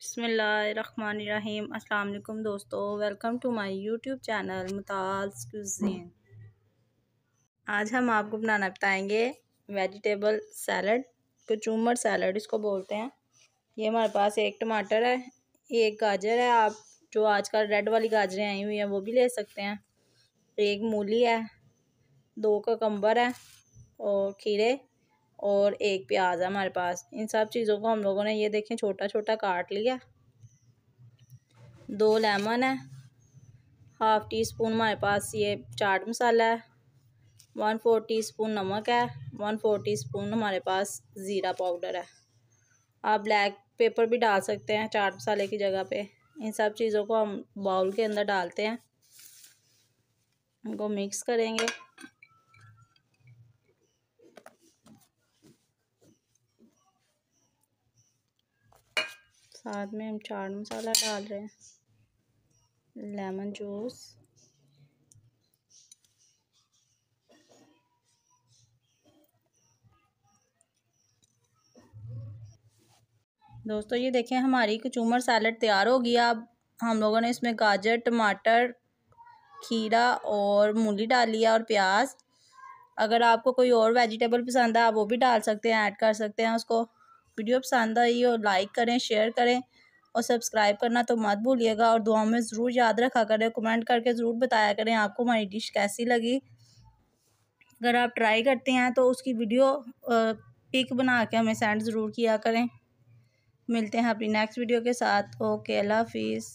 बसमीम अल्लाम दोस्तों, welcome to my YouTube channel मुताज cuisine. आज हम आपको बनाना बताएँगे वेजिटेबल सैलड, कचूमर सैलड इसको बोलते हैं। ये हमारे पास एक टमाटर है एक गाजर है, आप जो आजकल रेड वाली गाजरें आई हुई हैं वो भी ले सकते हैं। एक मूली है, दो ककम्बर है और खीरे और एक प्याज है हमारे पास। इन सब चीज़ों को हम लोगों ने ये देखें छोटा छोटा काट लिया। दो लेमन है, हाफ़ टी स्पून हमारे पास ये चाट मसाला है, वन फोर टी स्पून नमक है, वन फोर टी स्पून हमारे पास ज़ीरा पाउडर है। आप ब्लैक पेपर भी डाल सकते हैं चाट मसाले की जगह पे। इन सब चीज़ों को हम बाउल के अंदर डालते हैं। उनको मिक्स करेंगे। साथ में हम चाट मसाला डाल रहे हैं। Lemon juice. दोस्तों, ये देखें, हमारी कचूमर सैलड तैयार हो गया अब हम लोगों ने इसमें गाजर, टमाटर, खीरा और मूली डाल लिया और प्याज। अगर आपको कोई और वेजिटेबल पसंद है, आप वो भी डाल सकते हैं, ऐड कर सकते हैं उसको। वीडियो पसंद आई हो लाइक करें शेयर करें और सब्सक्राइब करना तो मत भूलिएगा और दुआ में ज़रूर याद रखा करें कमेंट करके ज़रूर बताया करें आपको हमारी डिश कैसी लगी। अगर आप ट्राई करते हैं तो उसकी वीडियो पिक बना के हमें सेंड ज़रूर किया करें। मिलते हैं अपनी नेक्स्ट वीडियो के साथ। ओके अल्लाह हाफिज़